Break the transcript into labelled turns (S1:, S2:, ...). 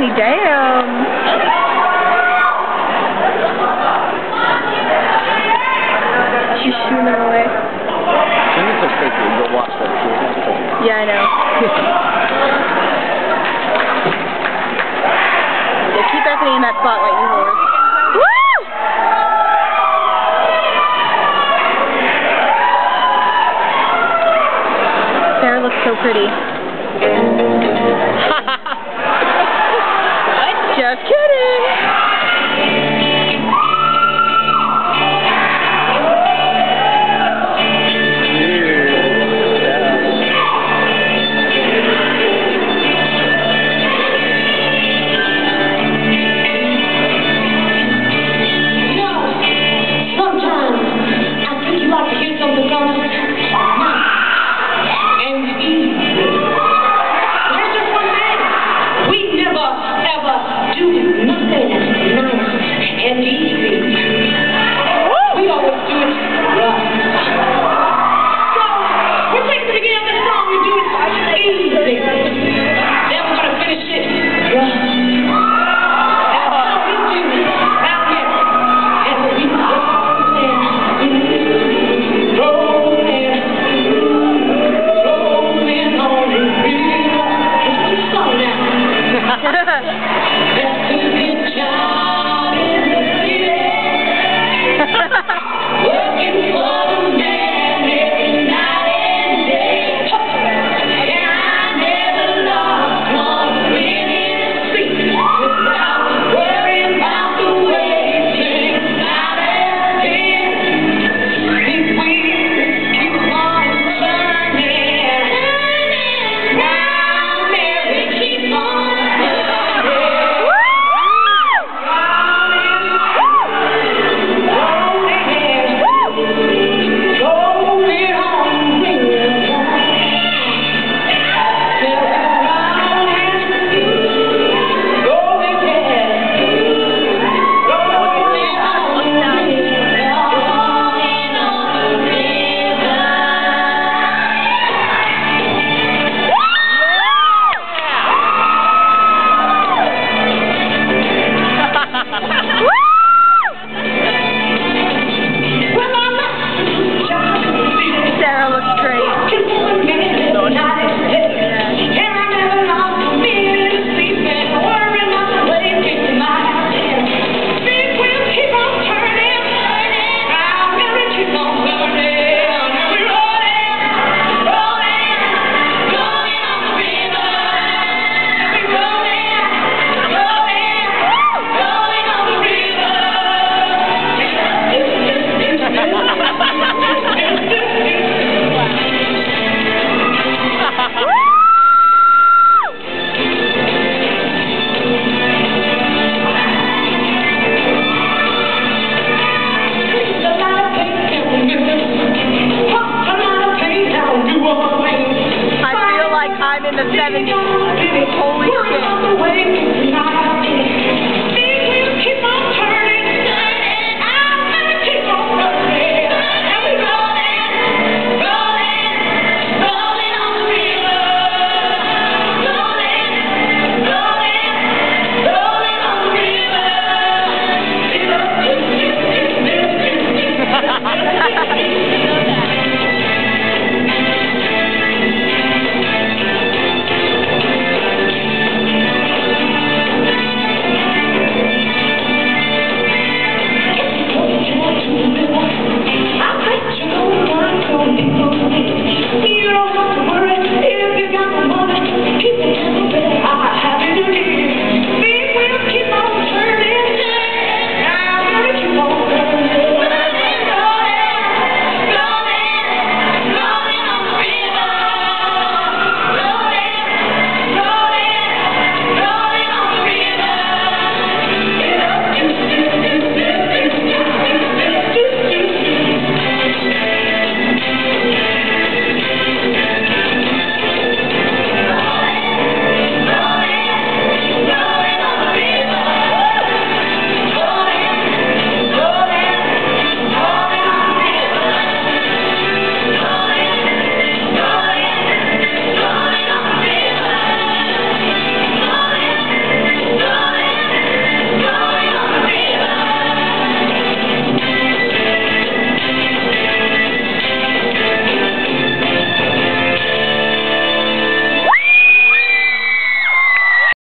S1: Bethany, damn. She's shooing them away.
S2: She needs some. Go watch her. She was crazy.
S1: Yeah, I know. yeah, keep Bethany in that spotlight, you whore. Sarah looks so pretty. Yes. 70.